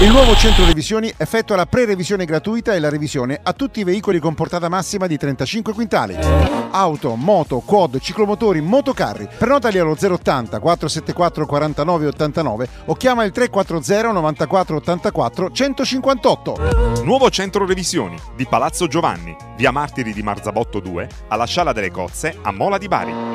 Il nuovo centro revisioni effettua la pre-revisione gratuita e la revisione a tutti i veicoli con portata massima di 35 quintali. Auto, moto, quad, ciclomotori, motocarri. Prenotali allo 080 474 49 89 o chiama il 340 94 84 158. Nuovo centro revisioni di Palazzo Giovanni, via Martiri di Marzabotto 2, alla Sciala delle Cozze, a Mola di Bari.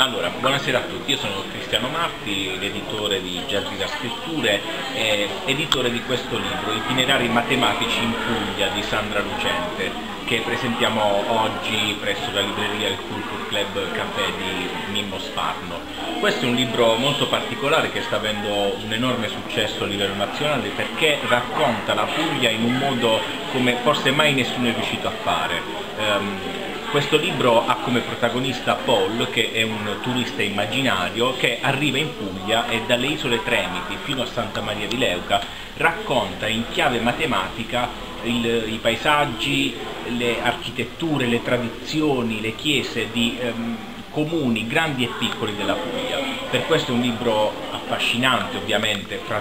Allora, buonasera a tutti, io sono Cristiano Marti, l'editore di Giardina Scritture e editore di questo libro, Itinerari matematici in Puglia di Sandra Lucente, che presentiamo oggi presso la libreria Il Culture Club Caffè di Mimmo Sparno. Questo è un libro molto particolare che sta avendo un enorme successo a livello nazionale perché racconta la Puglia in un modo come forse mai nessuno è riuscito a fare. Um, questo libro ha come protagonista Paul, che è un turista immaginario che arriva in Puglia e dalle isole Tremiti fino a Santa Maria di Leuca racconta in chiave matematica il, i paesaggi, le architetture, le tradizioni, le chiese di ehm, comuni grandi e piccoli della Puglia. Per questo è un libro affascinante ovviamente, fra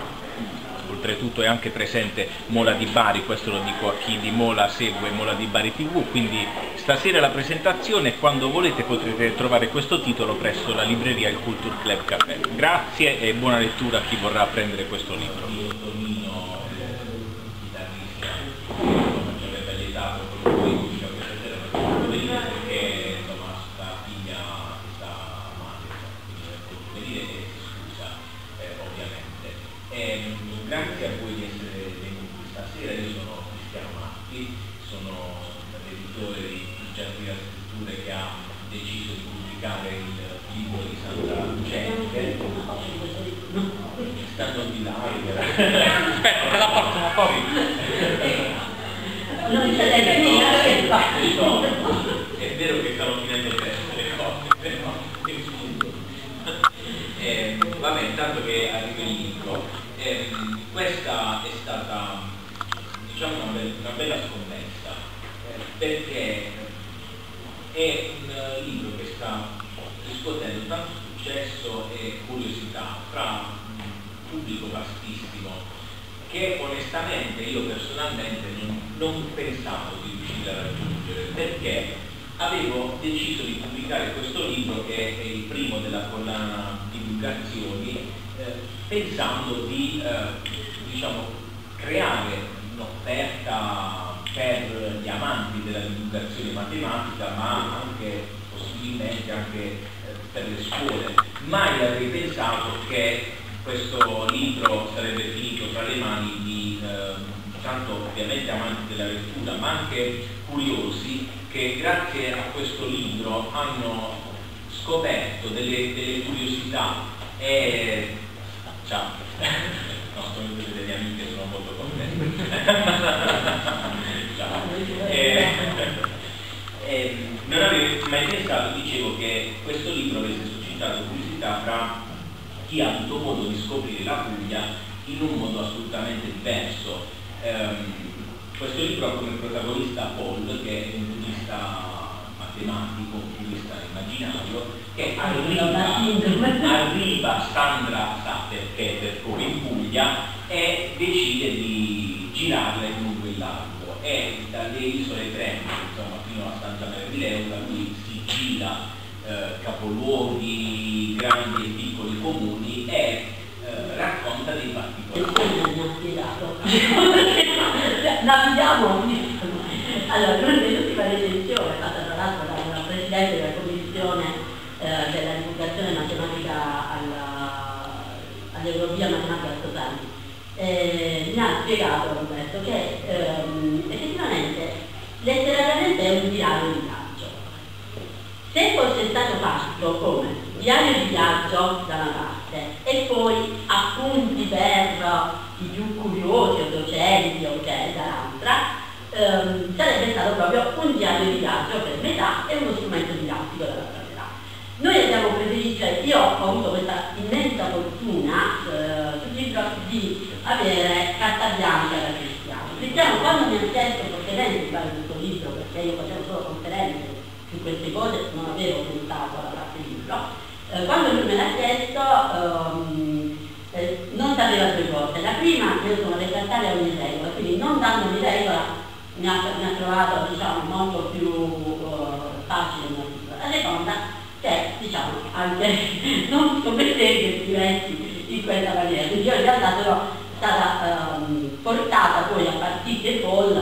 oltretutto è anche presente Mola di Bari, questo lo dico a chi di Mola segue Mola di Bari TV, quindi stasera la presentazione e quando volete potrete trovare questo titolo presso la libreria Il Culture Club Café. Grazie e buona lettura a chi vorrà prendere questo libro. grazie a voi di essere venuti stasera, io sono Cristiano Matti, sono l'editore di Giardina Scritture che ha deciso di pubblicare il libro di Santa Lucente. È stato di là. Aspetta, te la porto un po'. Non c'è È vero che stanno finendo presto le cose, però eh, vabbè, intanto che arriva il libro. Eh, questa è stata diciamo, una, bella, una bella scommessa eh, perché è un libro che sta riscuotendo tanto successo e curiosità tra un pubblico vastissimo che onestamente io personalmente non, non pensavo di riuscire a raggiungere perché avevo deciso di pubblicare questo libro che è il primo della collana divulgazioni eh, pensando di eh, diciamo, creare un'offerta per della divulgazione matematica ma anche possibilmente anche eh, per le scuole. Mai avrei pensato che questo libro sarebbe finito tra le mani di eh, tanto ovviamente amanti della lettura ma anche curiosi che grazie a questo libro hanno scoperto delle, delle curiosità e ciao no, sono delle amiche sono molto contento ciao e, e, non avevo mai pensato dicevo che questo libro avesse suscitato curiosità fra chi ha avuto modo di scoprire la Puglia in un modo assolutamente diverso. Um, questo libro ha come protagonista Paul che è un turista matematico, un turista immaginario, che arriva, arriva Sandra Sapper come in Puglia e decide di girare lungo il lago e dalle isole Trento insomma, fino a Santa Maria di Leuca lui si gira eh, capoluoghi grandi e piccoli comuni e racconta dei particolari. mi ha spiegato. Navigiamo allora, l'ultima recensione fatta tra l'altro dalla Presidente della Commissione eh, della divulgazione matematica all'Europea Matematica Statali eh, mi ha spiegato Roberto che ehm, effettivamente letterariamente è un diario di viaggio. Se fosse stato fatto come diario di viaggio da una parte e poi appunti per i più curiosi o docenti o okay, dall'altra, ehm, sarebbe stato proprio un diario di viaggio per metà e uno strumento didattico dall'altra metà. Noi abbiamo preferito, cioè io ho avuto questa immensa fortuna eh, sul libro di avere carta bianca da Cristiano. Cristiano quando mi ha chiesto fortemente di fare questo libro, perché io facevo solo conferenze su queste cose, non avevo pensato alla parte libro, eh, quando lui me l'ha chiesto ehm, eh, non sapeva due cose. La dare a ogni regola, quindi non dando ogni regola mi ha, mi ha trovato diciamo, molto più uh, facile. La seconda che diciamo anche non scommettevi che scrivessi in questa maniera, quindi io in realtà sono stata um, portata poi a partire Paul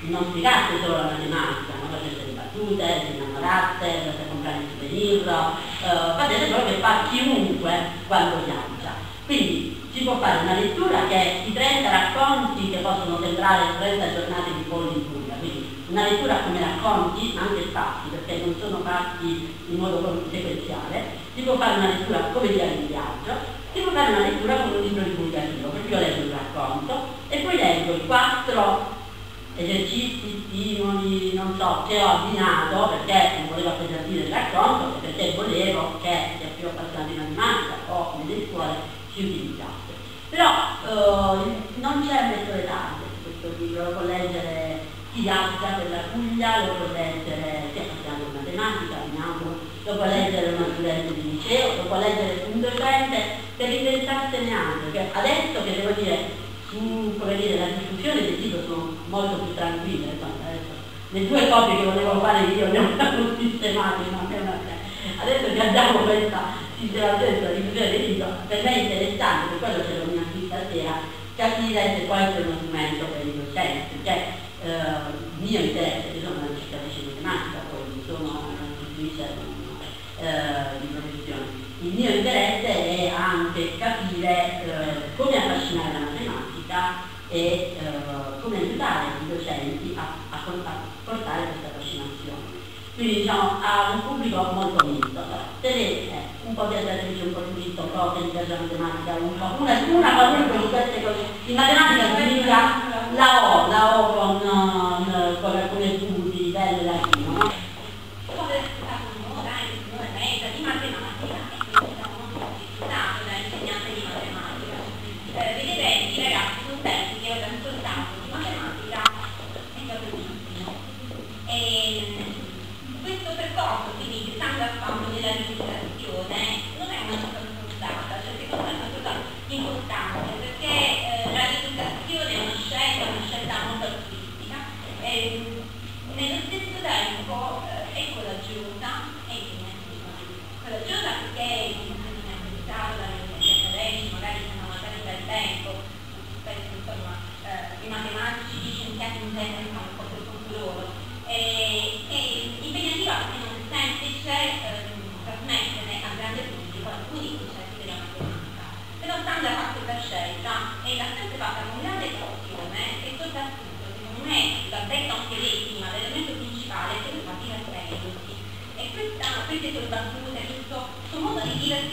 non spiegasse solo la matematica, ma le battute, si innamorasse, andate a comprare il souvenir, uh, facesse quello che fa chiunque quando viaggia. Quindi si può fare una lettura che i 30 racconti che possono sembrare 30 giornate di polli in Puglia, quindi una lettura come racconti, anche fatti, perché non sono fatti in modo sequenziale, si può fare una lettura come diario di viaggio, si può fare una lettura come un libro divulgativo, perché io leggo il racconto e poi leggo i quattro esercizi, stimoli, non so, che ho abbinato perché non volevo appesantire il racconto, perché volevo che sia più appassionato di matematica o nelle scuole si utilizzasse. Però eh, non c'è metodo tarde su questo libro, lo può leggere chi viaggia per la Puglia, lo può leggere chi appassionato di matematica, mi auguro, lo può leggere uno studente di liceo, lo può leggere un docente per inventarsene anche, adesso che devo dire su come dire, la discussione del libro sono molto più tranquille, adesso, le due copie che volevo fare io le ho sistemate, ma adesso che abbiamo questa sistemazione sulla diffusione del libro, per me è interessante, per quello ce l'ho mia stasera, capire se può essere uno strumento per i docenti, perché eh, mio interesse, io sono una ricercatrice matematica, poi sono una istitutrice eh, di professione, il mio interesse è anche capire eh, come affascinare la e eh, come aiutare i docenti a, a, a portare questa fascinazione. Quindi diciamo ha un pubblico molto misto. Tenete un po' di attrice, un po' di misto, un po' di matematica, un po' una, una qualunque di queste cose. In matematica significa la O, la O con, uh, con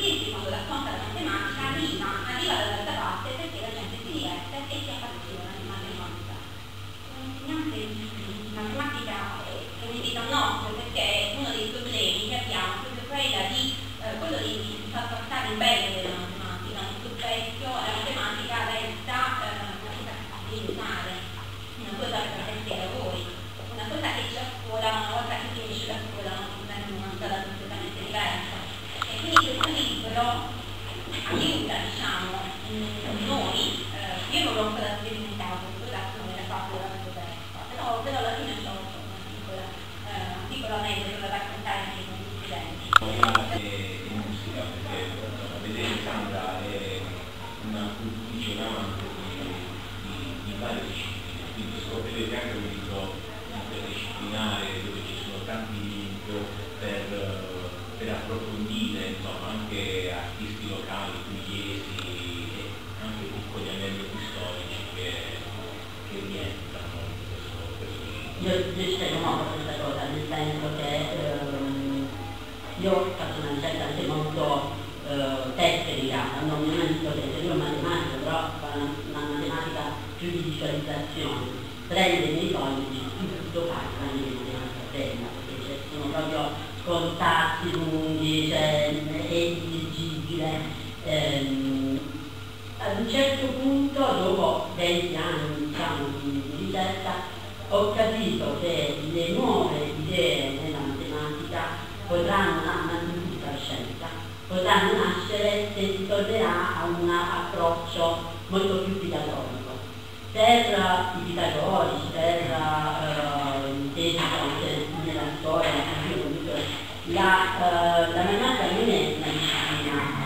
quindi quando racconta la matematica arriva, arriva dall'altra parte perché la gente si diverte e si appassiona di matematica. Un insegnante di, matematica è un dita nostro perché uno dei problemi che abbiamo proprio quella di eh, quello di far portare il bello formate musica perché insomma, vedere il Canada è una cultrice di, di, di quindi scoprirete anche un libro interdisciplinare dove ci sono tanti link per, approfondire anche artisti locali, pugliesi e anche piccoli aneddoti storici che, rientrano in questo, libro. Io, ci tengo molto a questa cosa, nel senso che eh, io ho fatto una ricerca anche molto eh, tecnica, non mi dico tecnica matematica, però una, una matematica più di visualizzazione. Prende i nei codici tutto fa parte di matematica tecnica, perché sono proprio contatti lunghi, cioè, è illegibile. Ehm, ad un certo punto, dopo 20 anni diciamo, di ricerca, ho capito che le nuove idee potranno, scienza, potranno nascere se si tornerà a un approccio molto più pitagorico. Per eh, i pitagorici, per uh, i tesi nella storia, la, uh, la matematica non è una disciplina.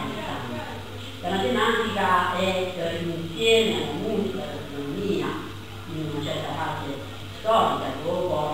La matematica è uh, insieme alla musica, all'economia, in una certa fase storica, dopo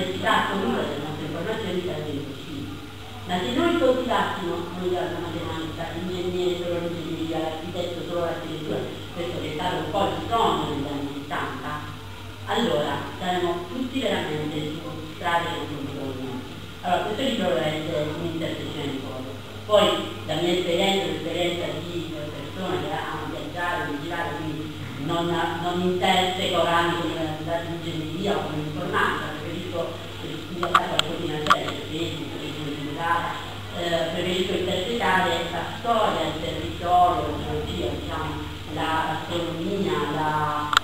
complessità assoluta delle nostre informazioni sarebbe impossibile. Ma se noi coltivassimo noi la matematica, l'ingegnere solo l'ingegneria, l'architetto solo l'architettura, questo che è stato un po' il sogno negli anni 70, allora saremo tutti veramente su strade che non bisogno. Allora, questo libro deve essere un'intersezione di cose. Poi la mia esperienza, l'esperienza di persone che hanno viaggiato, girato, quindi non, non interseco rami come l'università di ingegneria o preferisco alla Colonia Terra, che continuerà eh, previsto interpretare la storia del territorio, la geologia, diciamo, l'astronomia, la